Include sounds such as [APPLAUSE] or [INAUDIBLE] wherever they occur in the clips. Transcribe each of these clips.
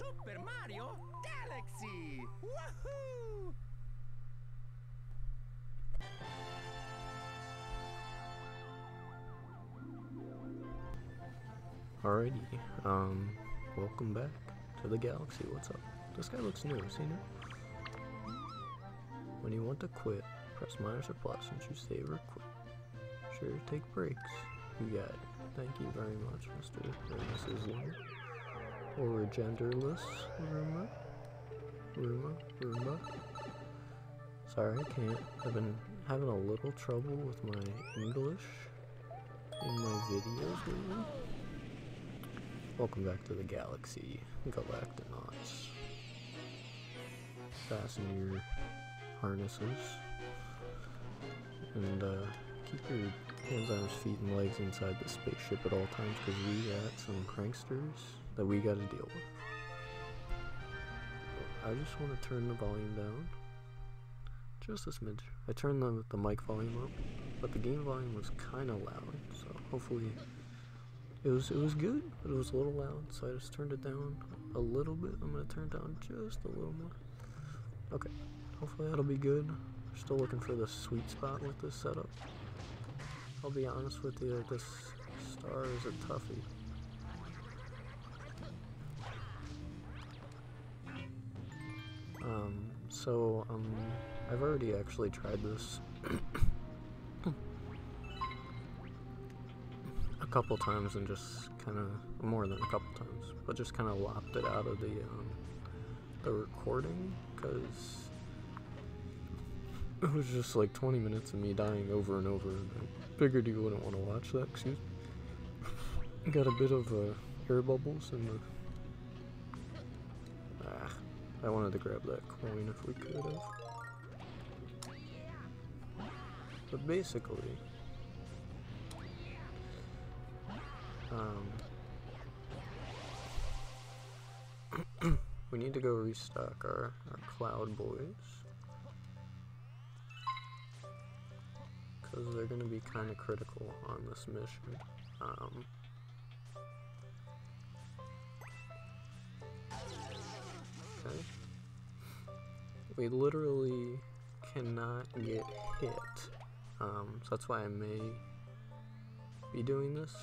Super Mario Galaxy! Woohoo! Alrighty, um, welcome back to the galaxy. What's up? This guy looks new, seen it? When you want to quit, press minus or plus and choose save or quit. Sure, take breaks. You got it. Thank you very much, Mr. Mrs. Or genderless Ruma. Ruma, Ruma. Sorry, I can't. I've been having a little trouble with my English in my videos lately. Welcome back to the galaxy, Galactonauts. Fasten your harnesses and uh, keep your hands, arms, feet, and legs inside the spaceship at all times because we got some pranksters that we got to deal with. I just want to turn the volume down. Just a smidge. I turned the, the mic volume up, but the game volume was kind of loud, so hopefully it was it was good, but it was a little loud, so I just turned it down a little bit. I'm gonna turn it down just a little more. Okay, hopefully that'll be good. Still looking for the sweet spot with this setup. I'll be honest with you, this star is a toughie. So um, I've already actually tried this [COUGHS] a couple times and just kind of more than a couple times, but just kind of lopped it out of the um, the recording because [LAUGHS] it was just like 20 minutes of me dying over and over. And I figured you wouldn't want to watch that. Excuse me. [LAUGHS] Got a bit of uh, air bubbles in the. I wanted to grab that coin if we could have. But basically, um, [CLEARS THROAT] we need to go restock our, our cloud boys. Because they're going to be kind of critical on this mission. Um, okay. We literally cannot get hit. Um, so that's why I may be doing this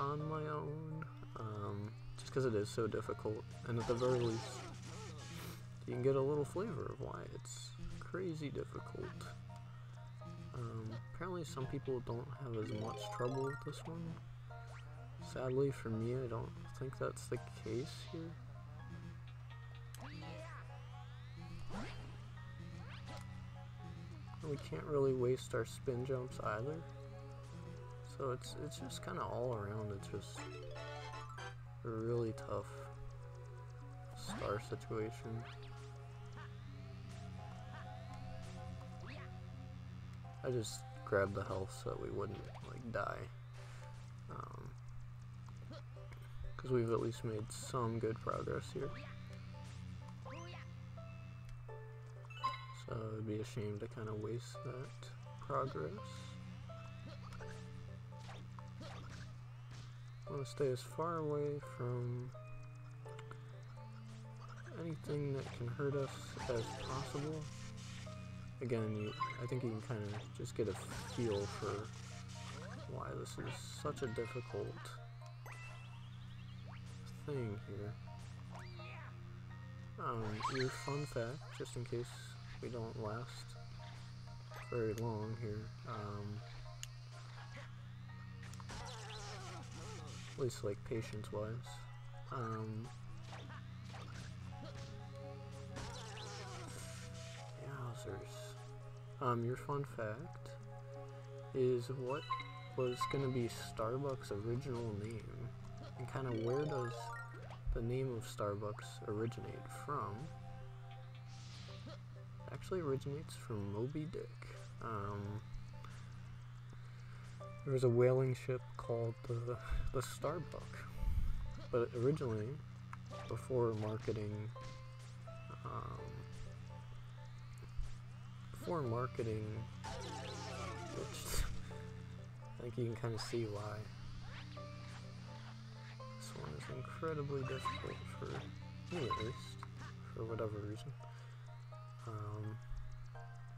on my own. Um, just because it is so difficult. And at the very least, you can get a little flavor of why it's crazy difficult. Um, apparently some people don't have as much trouble with this one. Sadly for me, I don't think that's the case here. We can't really waste our spin jumps either. So it's it's just kind of all around. It's just a really tough star situation. I just grabbed the health so we wouldn't like die. Because um, we've at least made some good progress here. So it'd be a shame to kind of waste that progress. I want to stay as far away from anything that can hurt us as possible. Again, you, I think you can kind of just get a feel for why this is such a difficult thing here. Um, your fun fact, just in case we don't last very long here. Um, at least like patience wise. Um, Yowzers. Um, your fun fact is what was gonna be Starbucks' original name, and kind of where does the name of Starbucks originate from? Actually originates from Moby Dick. Um, there was a whaling ship called the, the Starbuck, but originally, before marketing, um, before marketing, which [LAUGHS] I think you can kind of see why. This one is incredibly difficult for Me at least, for whatever reason. Um,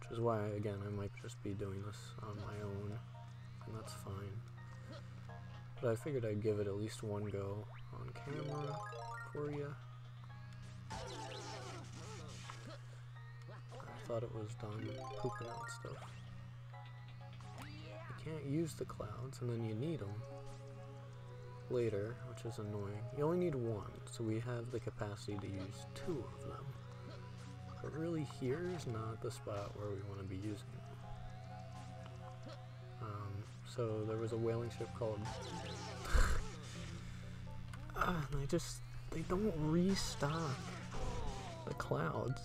which is why, again, I might just be doing this on my own, and that's fine. But I figured I'd give it at least one go on camera for you. I thought it was done pooping out stuff. You can't use the clouds, and then you need them later, which is annoying. You only need one, so we have the capacity to use two of them. But really, here is not the spot where we want to be using it. Um, so there was a whaling ship called... [LAUGHS] ah, they just... They don't restock the clouds.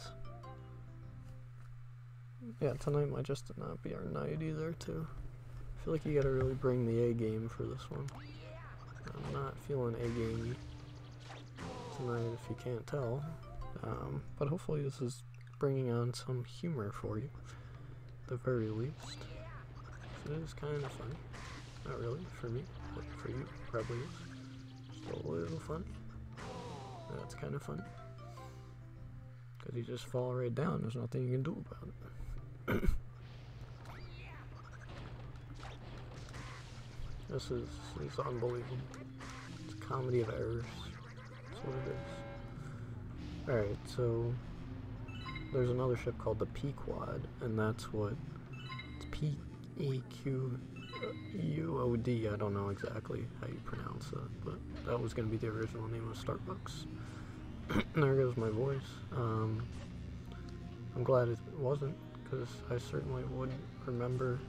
Yeah, tonight might just not be our night either, too. I feel like you gotta really bring the A game for this one. I'm not feeling A game tonight, if you can't tell. Um, but hopefully this is bringing on some humor for you, the very least. It is kind of funny. Not really, for me, but for you, probably is. A little funny. That's kind of funny. Because you just fall right down, there's nothing you can do about it. [COUGHS] this is, this is unbelievable. It's a comedy of errors. That's what it is. Alright, so there's another ship called the Pequod, and that's what it's P E Q U O D. I don't know exactly how you pronounce that, but that was going to be the original name of Starbucks. [CLEARS THROAT] there goes my voice. Um, I'm glad it wasn't, because I certainly wouldn't remember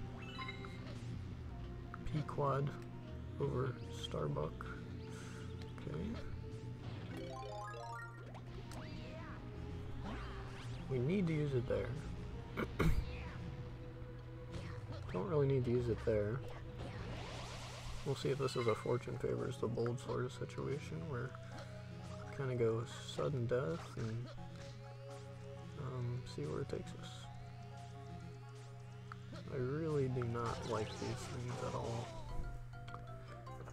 Pequod over Starbucks. Okay. We need to use it there. [COUGHS] Don't really need to use it there. We'll see if this is a fortune favors the bold sort of situation where kind of goes sudden death and um, see where it takes us. I really do not like these things at all.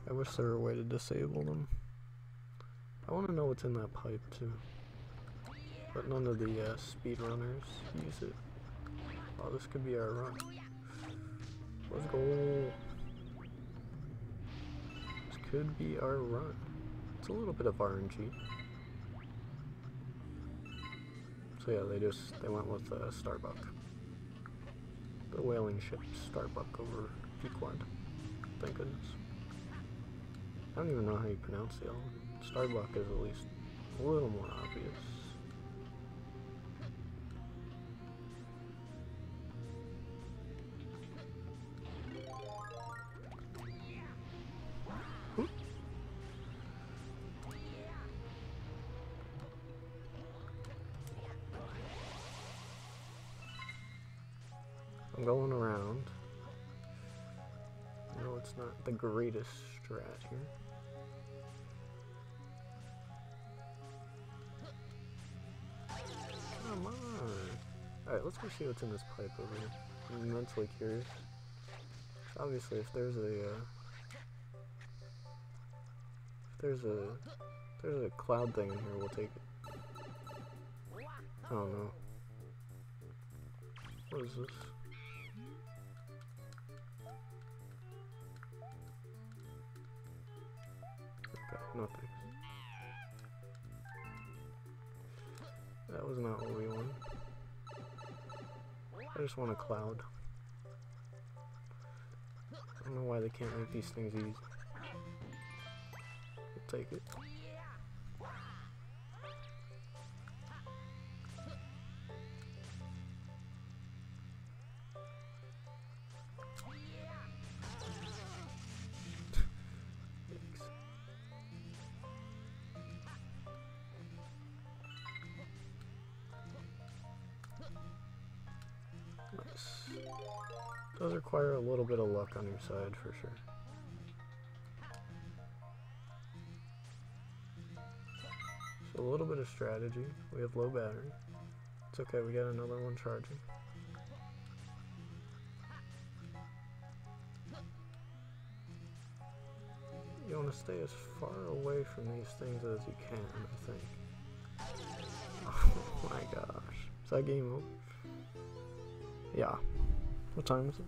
I wish there were a way to disable them. I want to know what's in that pipe too. But none of the uh, speedrunners use it. Oh, this could be our run. Let's go. This could be our run. It's a little bit of RNG. So yeah, they just, they went with uh, Starbuck. The whaling ship Starbuck over Pequod. Thank goodness. I don't even know how you pronounce the other. Starbuck is at least a little more obvious. Going around. No, it's not the greatest strat here. Come on. Alright, let's go see what's in this pipe over here. I'm immensely curious. Obviously, if there's a, uh, if there's a, if there's a cloud thing in here, we'll take it. I don't know. What is this? Okay, nothing. That was not what we wanted. I just want a cloud. I don't know why they can't make these things easy. We'll take it. Does require a little bit of luck on your side for sure. So a little bit of strategy. We have low battery. It's okay, we got another one charging. You want to stay as far away from these things as you can, I think. [LAUGHS] Oh my gosh. Is that game over? Yeah. What time is it?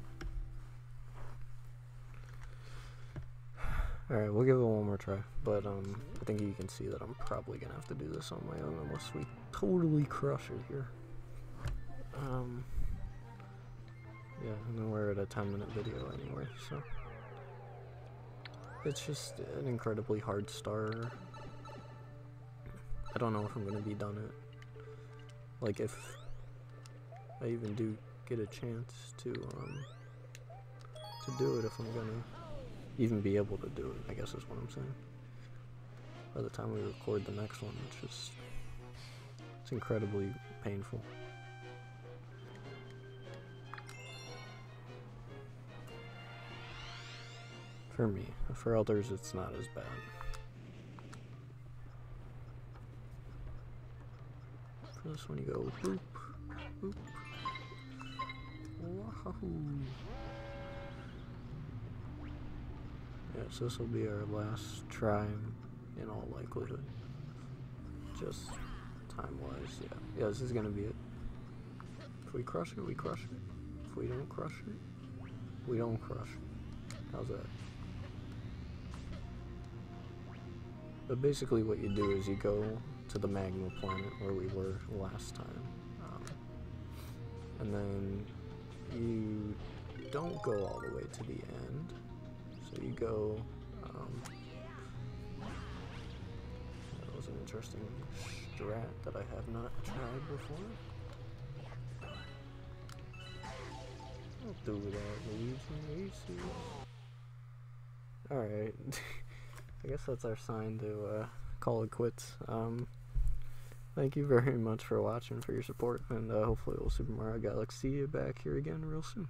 Alright, we'll give it one more try. But um, I think you can see that I'm probably gonna have to do this on my own unless we totally crush it here. Um, yeah, and then we're at a 10 minute video anyway, so. It's just an incredibly hard star. I don't know if I'm gonna be done it. Like if I even do get a chance to um to do it if I'm gonna even be able to do it, I guess is what I'm saying. By the time we record the next one, it's just it's incredibly painful. For me. For others, it's not as bad. For this one, you go boop, boop. So this will be our last try in all likelihood. Just time wise, yeah. Yeah, this is gonna be it. If we crush it, we crush it. If we don't crush it, we don't crush it. How's that? But basically what you do is you go to the magma planet where we were last time. Um, and then you don't go all the way to the end. So you go, um, that was an interesting strat that I have not tried before. Don't do that, Luigi. Alright. I guess that's our sign to uh, call it quits. Um, thank you very much for watching, for your support, and uh, hopefully we'll Super Mario Galaxy back here again real soon.